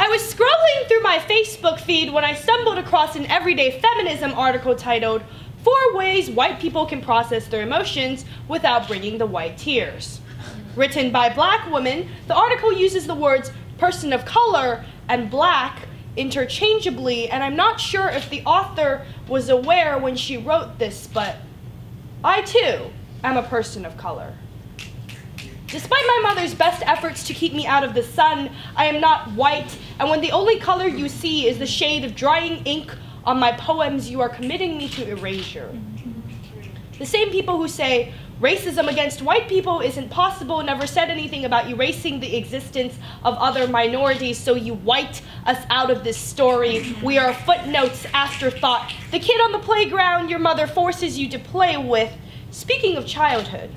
I was scrolling through my Facebook feed when I stumbled across an everyday feminism article titled, Four Ways White People Can Process Their Emotions Without Bringing the White Tears. Written by black women, the article uses the words person of color and black interchangeably, and I'm not sure if the author was aware when she wrote this, but I too am a person of color. Despite my mother's best efforts to keep me out of the sun, I am not white, and when the only color you see is the shade of drying ink on my poems, you are committing me to erasure. The same people who say racism against white people isn't possible never said anything about erasing the existence of other minorities, so you white us out of this story. We are footnotes, afterthought. The kid on the playground your mother forces you to play with. Speaking of childhood,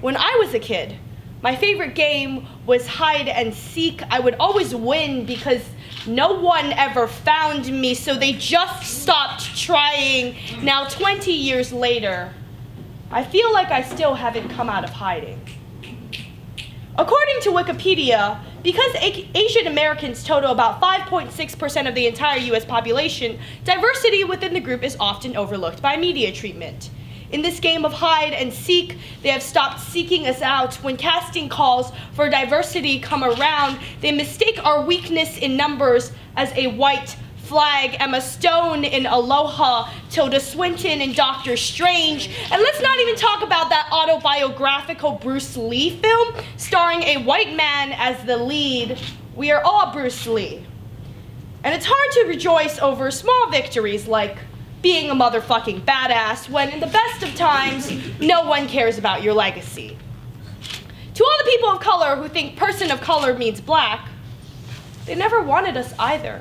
when I was a kid, my favorite game was hide and seek. I would always win because no one ever found me, so they just stopped trying. Now, 20 years later, I feel like I still haven't come out of hiding. According to Wikipedia, because Asian Americans total about 5.6% of the entire US population, diversity within the group is often overlooked by media treatment. In this game of hide and seek, they have stopped seeking us out. When casting calls for diversity come around, they mistake our weakness in numbers as a white flag, Emma Stone in Aloha, Tilda Swinton in Doctor Strange, and let's not even talk about that autobiographical Bruce Lee film starring a white man as the lead. We are all Bruce Lee. And it's hard to rejoice over small victories like being a motherfucking badass when in the best of times, no one cares about your legacy. To all the people of color who think person of color means black, they never wanted us either.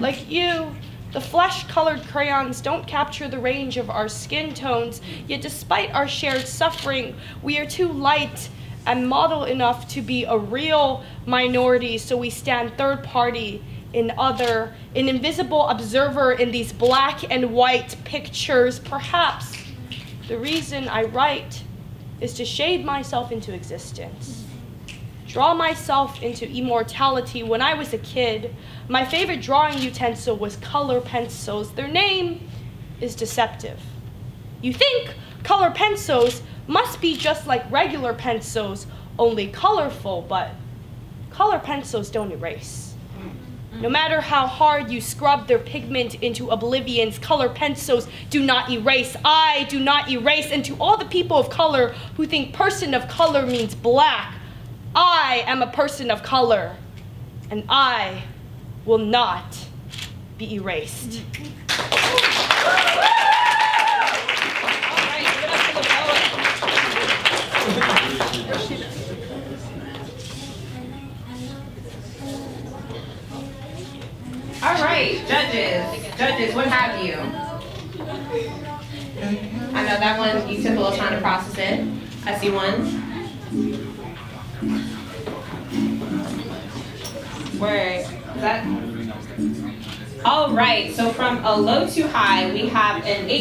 Like you, the flesh-colored crayons don't capture the range of our skin tones, yet despite our shared suffering, we are too light and model enough to be a real minority, so we stand third party in other, an invisible observer in these black and white pictures. Perhaps the reason I write is to shade myself into existence, draw myself into immortality. When I was a kid, my favorite drawing utensil was color pencils. Their name is deceptive. You think color pencils must be just like regular pencils, only colorful, but color pencils don't erase. No matter how hard you scrub their pigment into oblivion's color pencils do not erase. I do not erase. And to all the people of color who think person of color means black, I am a person of color, and I will not be erased. All right, judges, judges, what have you? I know that one, you took a little time to process it. I see one. Is that? All right, so from a low to high, we have an eight.